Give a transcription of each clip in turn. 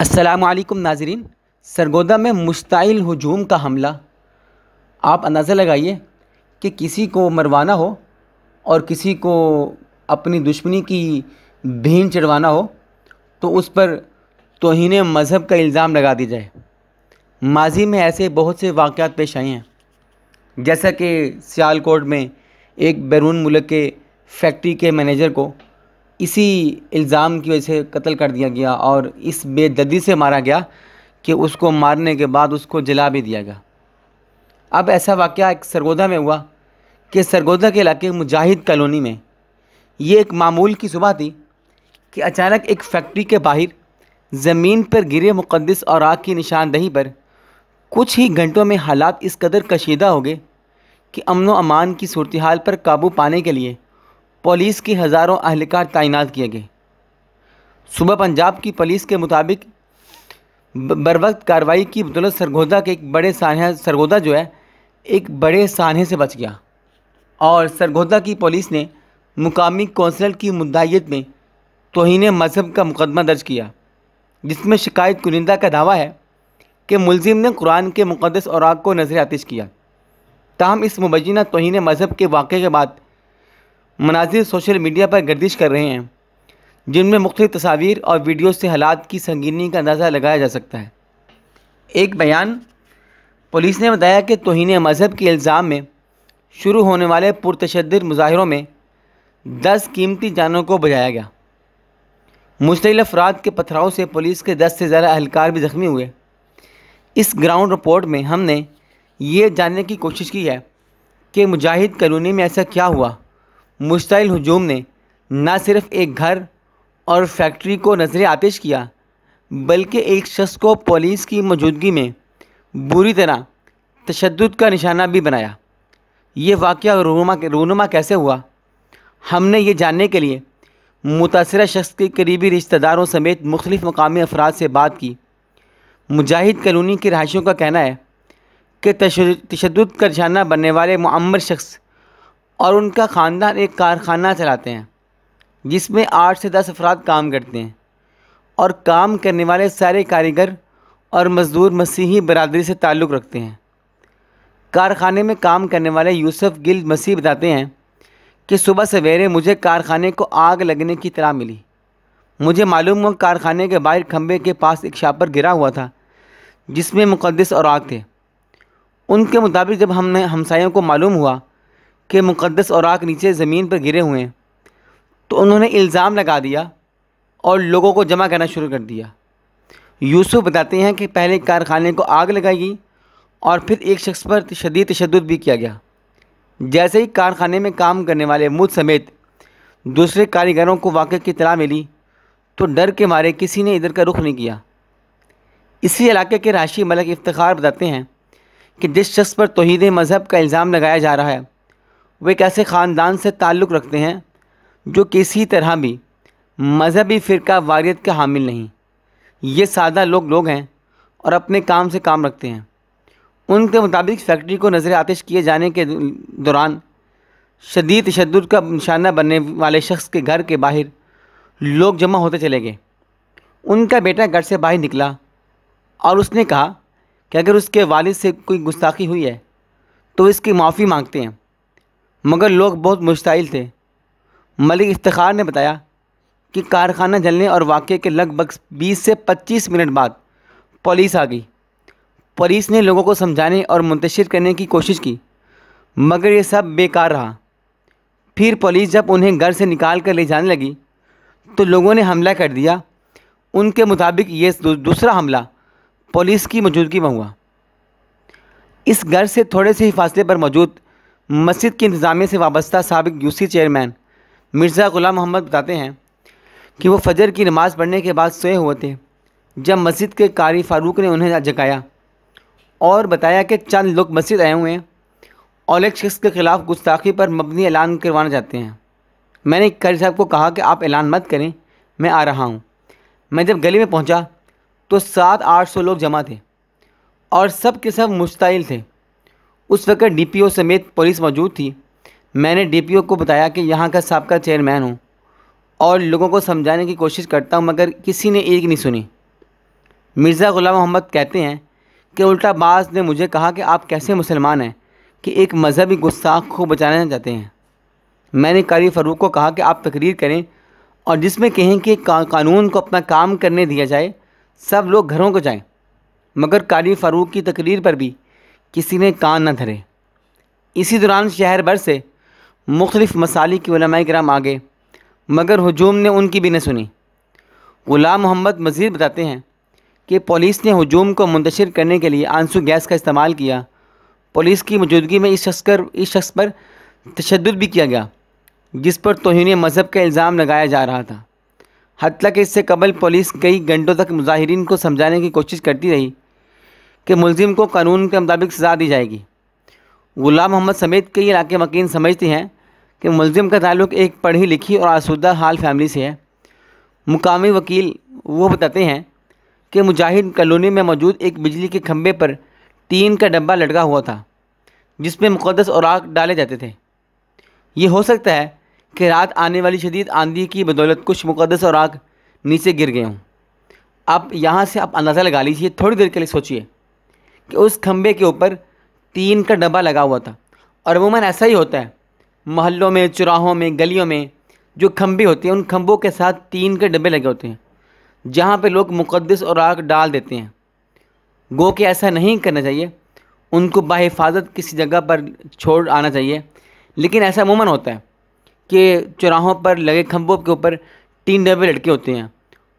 السلام علیکم ناظرین سرگودا میں مشتعل ہجوم کا حملہ۔ آپ اندازہ لگائیے کہ کسی کو مروانا ہو اور کسی کو اپنی دشمنی کی بھین چڑھوانا ہو تو اس پر توہین مذہب کا الزام لگا دی جائے۔ ماضی میں ایسے بہت سے واقعات پیش آئے ہیں، جیسا کہ سیالکوٹ میں ایک بیرون ملک کے فیکٹری کے مینیجر کو اسی الزام کی وجہ سے قتل کر دیا گیا اور اس بے دردی سے مارا گیا کہ اس کو مارنے کے بعد اس کو جلا بھی دیا گیا۔ اب ایسا واقعہ ایک سرگودا میں ہوا کہ سرگودا کے علاقے مجاہد کالونی میں یہ ایک معمول کی صبح تھی کہ اچانک ایک فیکٹری کے باہر زمین پر گرے مقدس اور آگ کی نشاندہی پر کچھ ہی گھنٹوں میں حالات اس قدر کشیدہ ہو گئے کہ امن و امان کی صورتحال پر قابو پانے کے لیے پولیس کی ہزاروں اہلکار تعینات کیے گئے۔ صبح پنجاب کی پولیس کے مطابق بروقت کارروائی کی بدولت سرگودا کے ایک بڑے سانحہ سرگودا جو ہے، ایک بڑے سانحے سے بچ گیا۔ اور سرگودا کی پولیس نے مقامی کونسلر کی مدعیت میں توہین مذہب کا مقدمہ درج کیا، جس میں شکایت کنندہ کا دعویٰ ہے کہ ملزم نے قرآن کے مقدس اوراق کو نظر آتش کیا۔ تاہم، اس مبینہ توہین مذہب کے واقعے کے بعد مناظر سوشل میڈیا پر گردش کر رہے ہیں، جن میں مختلف تصاویر اور ویڈیوز سے حالات کی سنگینی کا اندازہ لگایا جا سکتا ہے۔ ایک بیان، پولیس نے بتایا کہ توہین مذہب کے الزام میں شروع ہونے والے پرتشدد مظاہروں میں دس قیمتی جانوں کو بجایا گیا۔ مشتعل افراد کے پتھراؤں سے پولیس کے دس سے زیادہ اہلکار بھی زخمی ہوئے۔ اس گراؤنڈ رپورٹ میں ہم نے یہ جاننے کی کوشش کی ہے کہ مجاہد کالونی میں ایسا کیا ہوا۔ مشتعل ہجوم نے نہ صرف ایک گھر اور فیکٹری کو نظر آتش کیا، بلکہ ایک شخص کو پولیس کی موجودگی میں بری طرح تشدد کا نشانہ بھی بنایا۔ یہ واقعہ رونما رونما کیسے ہوا؟ ہم نے یہ جاننے کے لیے متاثرہ شخص کے قریبی رشتہ داروں سمیت مختلف مقامی افراد سے بات کی۔ مجاہد کالونی کے رہائشیوں کا کہنا ہے کہ تشدد کا نشانہ بننے والے معمر شخص اور ان کا خاندان ایک کارخانہ چلاتے ہیں، جس میں آٹھ سے دس افراد کام کرتے ہیں۔ اور کام کرنے والے سارے کاریگر اور مزدور مسیحی برادری سے تعلق رکھتے ہیں۔ کارخانے میں کام کرنے والے یوسف گل مسیح بتاتے ہیں کہ صبح سویرے مجھے کارخانے کو آگ لگنے کی طرح ملی۔ مجھے معلوم ہوا کارخانے کے باہر کھمبے کے پاس ایک شاپر گرا ہوا تھا، جس میں مقدس اور آگ تھے۔ ان کے مطابق جب ہم نے ہمسایوں کو معلوم ہوا کہ مقدس اوراق نیچے زمین پر گرے ہوئے ہیں۔ تو انہوں نے الزام لگا دیا اور لوگوں کو جمع کرنا شروع کر دیا۔ یوسف بتاتے ہیں کہ پہلے کارخانے کو آگ لگائی گئی اور پھر ایک شخص پر شدید تشدد بھی کیا گیا۔ جیسے ہی کارخانے میں کام کرنے والے مجھ سمیت دوسرے کاریگروں کو واقع کی اطلاع ملی، تو ڈر کے مارے کسی نے ادھر کا رخ نہیں کیا۔ اسی علاقے کے راشی ملک افتخار بتاتے ہیں کہ جس شخص پر توحید مذہب کا الزام لگایا جا رہا ہے وہ ایک ایسے خاندان سے تعلق رکھتے ہیں جو کسی طرح بھی مذہبی فرقہ واریت کا حامل نہیں۔ یہ سادہ لوگ لوگ ہیں اور اپنے کام سے کام رکھتے ہیں۔ ان کے مطابق فیکٹری کو نظر آتش کیے جانے کے دوران شدید تشدد کا نشانہ بننے والے شخص کے گھر کے باہر لوگ جمع ہوتے چلے گئے۔ ان کا بیٹا گھر سے باہر نکلا اور اس نے کہا کہ اگر اس کے والد سے کوئی گستاخی ہوئی ہے تو اس کی معافی مانگتے ہیں۔ مگر لوگ بہت مشتعل تھے۔ ملک افتخار نے بتایا کہ کارخانہ جلنے اور واقعے کے لگ بھگ بیس سے پچیس منٹ بعد پولیس آ گئی۔ پولیس نے لوگوں کو سمجھانے اور منتشر کرنے کی کوشش کی، مگر یہ سب بیکار رہا۔ پھر پولیس جب انہیں گھر سے نکال کر لے جانے لگی تو لوگوں نے حملہ کر دیا۔ ان کے مطابق یہ دوسرا حملہ پولیس کی موجودگی میں ہوا۔ اس گھر سے تھوڑے سے ہی فاصلے پر موجود مسجد کے انتظامیہ سے وابستہ سابق you C chairman Mirza Ghulam محمد بتاتے ہیں کہ وہ فجر کی نماز پڑھنے کے بعد سوئے ہوئے تھے، جب مسجد کے قاری فاروق نے انہیں جگایا اور بتایا کہ چند لوگ مسجد آئے ہوئے ہیں اور ایک شخص کے خلاف گستاخی پر مبنی اعلان کروانا چاہتے ہیں۔ میں نے قاری صاحب کو کہا کہ آپ اعلان مت کریں، میں آ رہا ہوں۔ میں جب گلی میں پہنچا تو سات آٹھ سو لوگ جمع تھے اور سب کے سب مشتعل تھے۔ اس وقت ڈی پی او سمیت پولیس موجود تھی۔ میں نے ڈی پی او کو بتایا کہ یہاں کا سابقہ چیئرمین ہوں اور لوگوں کو سمجھانے کی کوشش کرتا ہوں، مگر کسی نے ایک نہیں سنی۔ مرزا غلام محمد کہتے ہیں کہ الٹا باز نے مجھے کہا کہ آپ کیسے مسلمان ہیں کہ ایک مذہبی گستاخ کو بچانا چاہتے ہیں۔ میں نے قاری فاروق کو کہا کہ آپ تقریر کریں اور جس میں کہیں کہ قانون کو اپنا کام کرنے دیا جائے، سب لوگ گھروں کو جائیں۔ مگر قاری فاروق کی تقریر پر بھی کسی نے کان نہ دھرے۔ اسی دوران شہر بھر سے مختلف مسالی کی علماء کرام آگے، مگر ہجوم نے ان کی بھی نہ سنی۔ غلام محمد مزید بتاتے ہیں کہ پولیس نے ہجوم کو منتشر کرنے کے لیے آنسو گیس کا استعمال کیا۔ پولیس کی موجودگی میں اس شخص کر، اس شخص پر تشدد بھی کیا گیا، جس پر توہین مذہب کا الزام لگایا جا رہا تھا۔ حتیٰ کہ اس سے قبل پولیس کئی گھنٹوں تک مظاہرین کو سمجھانے کی کوشش کرتی رہی۔ کہ ملزم کو قانون کے مطابق سزا دی جائے گی۔ غلام محمد سمیت کئی علاقے مکین سمجھتے ہیں کہ ملزم کا تعلق ایک پڑھی لکھی اور آسودہ حال فیملی سے ہے۔ مقامی وکیل وہ بتاتے ہیں کہ مجاہد کالونی میں موجود ایک بجلی کے کھمبے پر تین کا ڈبہ لٹکا ہوا تھا، جس میں مقدس اوراق ڈالے جاتے تھے۔ یہ ہو سکتا ہے کہ رات آنے والی شدید آندھی کی بدولت کچھ مقدس اوراق نیچے گر گئے ہوں۔ اب یہاں سے آپ اندازہ لگا لیجیے تھوڑی دیر کے لیے سوچئے۔ کہ اس کھمبے کے اوپر تین کا ڈبہ لگا ہوا تھا۔ اور عموماً ایسا ہی ہوتا ہے۔ محلوں میں، چراہوں میں، گلیوں میں جو کھمبے ہوتے ہیں، ان کھمبوں کے ساتھ تین کے ڈبے لگے ہوتے ہیں، جہاں پہ لوگ مقدس اور آگ ڈال دیتے ہیں۔ گو کہ ایسا نہیں کرنا چاہیے۔ ان کو بحفاظت کسی جگہ پر چھوڑ آنا چاہیے۔ لیکن ایسا عموماً ہوتا ہے کہ چراہوں پر لگے کھمبوں کے اوپر تین ڈبے لڑکے ہوتے ہیں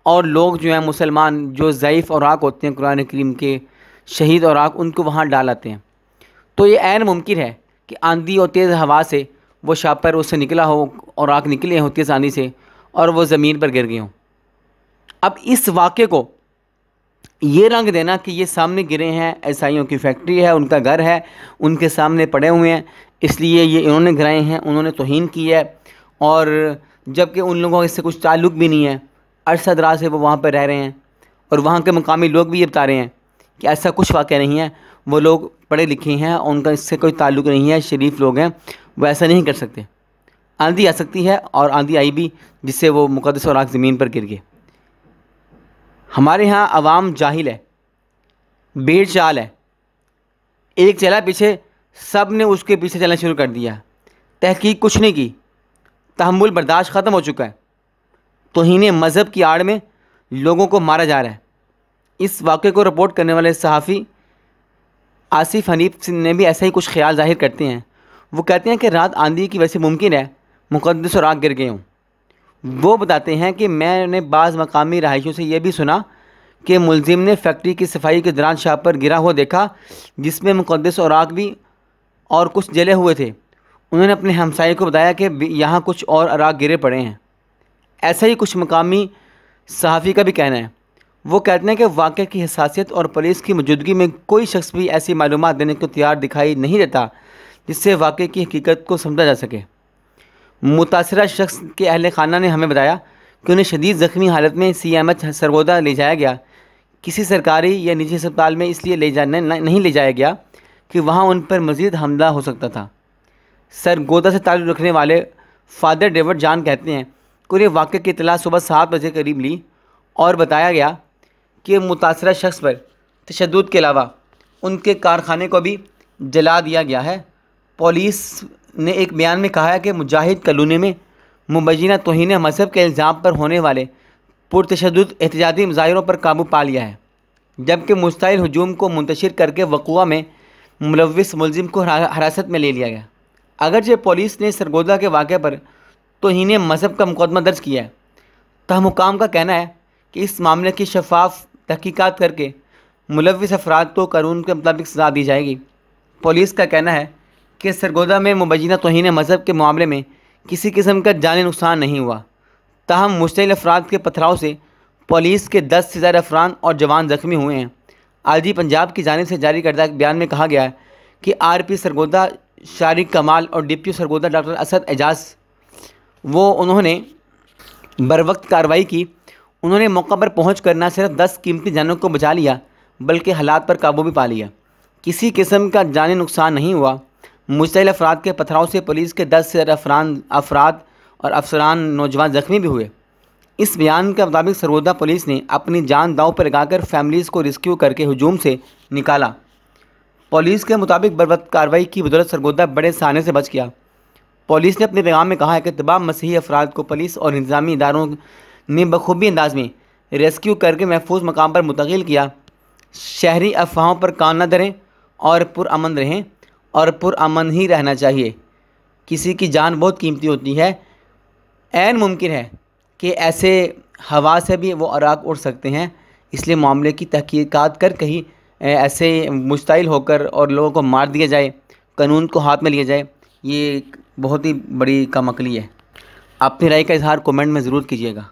اور لوگ جو ہیں مسلمان، جو ضعیف اور آگ ہوتے ہیں قرآن کریم کے شہید اور آگ ان کو وہاں ڈالاتے ہیں۔ تو یہ عین ممکن ہے کہ آندھی اور تیز ہوا سے وہ شاپر اس سے نکلا ہو اور آگ نکلے ہوتی ہے آندھی سے اور وہ زمین پر گر گئے ہوں۔ اب اس واقعے کو یہ رنگ دینا کہ یہ سامنے گرے ہیں، عیسائیوں کی فیکٹری ہے، ان کا گھر ہے، ان کے سامنے پڑے ہوئے ہیں۔ اس لیے یہ انہوں نے گرائے ہیں، انہوں نے توہین کی ہے۔ اور جبکہ ان لوگوں اس سے کچھ تعلق بھی نہیں ہے، عرصہ دراز سے وہ وہاں پہ رہ رہے ہیں۔ اور وہاں کے مقامی لوگ بھی یہ بتا رہے ہیں۔ کہ ایسا کچھ واقعہ نہیں ہے۔ وہ لوگ پڑھے لکھے ہیں اور ان کا اس سے کوئی تعلق نہیں ہے، شریف لوگ ہیں۔ وہ ایسا نہیں کر سکتے۔ آندھی آ سکتی ہے اور آندھی آئی بھی، جس سے وہ مقدس اور آگ زمین پر گر گئے۔ ہمارے ہاں عوام جاہل ہے، بھیڑ چال ہے۔ ایک چلا پیچھے، سب نے اس کے پیچھے چلنا شروع کر دیا۔ تحقیق کچھ نہیں کی، تحمل برداشت ختم ہو چکا ہے۔ توہین مذہب کی آڑ میں لوگوں کو مارا جا رہا ہے۔ اس واقعے کو رپورٹ کرنے والے صحافی آصف حنیف سنگھ نے بھی ایسا ہی کچھ خیال ظاہر کرتے ہیں۔ وہ کہتے ہیں کہ رات آندھی کی وجہ سے ممکن ہے، مقدس اور آگ گر گئے ہوں۔ وہ بتاتے ہیں کہ میں نے بعض مقامی رہائشوں سے یہ بھی سنا کہ ملزم نے فیکٹری کی صفائی کے دوران شاپ پر گرا ہوا دیکھا، جس میں مقدس اور آگ بھی اور کچھ جلے ہوئے تھے۔ انہوں نے اپنے ہمسائے کو بتایا کہ یہاں کچھ اور اراغ گرے پڑے ہیں۔ ایسا ہی کچھ مقامی صحافی کا بھی کہنا ہے۔ وہ کہتے ہیں کہ واقعہ کی حساسیت اور پولیس کی موجودگی میں کوئی شخص بھی ایسی معلومات دینے کو تیار دکھائی نہیں دیتا، جس سے واقعے کی حقیقت کو سمجھا جا سکے۔ متاثرہ شخص کے اہل خانہ نے ہمیں بتایا کہ انہیں شدید زخمی حالت میں سی ایم ایچ سرگودا لے جایا گیا۔ کسی سرکاری یا نجی اسپتال میں اس لیے لے جانا نہیں لے جایا گیا کہ وہاں ان پر مزید حملہ ہو سکتا تھا۔ سرگودا سے تعلق رکھنے والے فادر ڈیوڈ جان کہتے ہیں کہ انہیں واقعے کی اطلاع صبح سات بجے قریب لی اور بتایا گیا کہ متاثرہ شخص پر تشدد کے علاوہ ان کے کارخانے کو بھی جلا دیا گیا ہے۔ پولیس نے ایک بیان میں کہا ہے کہ مجاہد کلونے میں مبینہ توہین مذہب کے الزام پر ہونے والے پرتشدد احتجاجی مظاہروں پر قابو پا لیا ہے، جبکہ مستعل ہجوم کو منتشر کر کے وقوع میں ملوث ملزم کو حراست میں لے لیا گیا۔ اگرچہ پولیس نے سرگودا کے واقعے پر توہین مذہب کا مقدمہ درج کیا ہے، تاہم حکام کا کہنا ہے کہ اس معاملے کی شفاف تحقیقات کر کے ملوث افراد کو قانون کے مطابق سزا دی جائے گی۔ پولیس کا کہنا ہے کہ سرگودا میں مبینہ توہین مذہب کے معاملے میں کسی قسم کا جانی نقصان نہیں ہوا۔ تاہم، مشتعل افراد کے پتھراؤ سے پولیس کے دس سے زیادہ افراد اور جوان زخمی ہوئے ہیں۔ آر جی پنجاب کی جانب سے جاری کردہ ایک بیان میں کہا گیا ہے کہ آر پی سرگودا شارق کمال اور ڈی سرگودا ڈاکٹر اسد اعجاز، وہ انہوں نے بر وقت کارروائی کی۔ انہوں نے موقع پر پہنچ کر نہ صرف دس قیمتی جانوں کو بچا لیا، بلکہ حالات پر قابو بھی پا لیا۔ کسی قسم کا جانی نقصان نہیں ہوا۔ مشتعل افراد کے پتھراؤ سے پولیس کے دس سے افراد افراد اور افسران نوجوان زخمی بھی ہوئے۔ اس بیان کے مطابق سرگودا پولیس نے اپنی جان داؤں پر لگا کر فیملیز کو ریسکیو کر کے ہجوم سے نکالا۔ پولیس کے مطابق بروقت کارروائی کی بدولت سرگودا بڑے سانے سے بچ گیا۔ پولیس نے اپنے پیغام میں کہا ہے کہ تمام مسیحی افراد کو پولیس اور انتظامی اداروں نے بخوبی انداز میں ریسکیو کر کے محفوظ مقام پر منتقل کیا۔ شہری افواہوں پر کان نہ دھریں اور پرامن رہیں اور پرامن ہی رہنا چاہیے۔ کسی کی جان بہت قیمتی ہوتی ہے۔ عین ممکن ہے کہ ایسے ہوا سے بھی وہ عراق اڑ سکتے ہیں۔ اس لیے معاملے کی تحقیقات کر کہیں ایسے مشتعل ہو کر اور لوگوں کو مار دیا جائے، قانون کو ہاتھ میں لیا جائے، یہ بہت ہی بڑی کم عقلی ہے۔ اپنی رائے کا اظہار کومنٹ میں ضرور کیجیے گا۔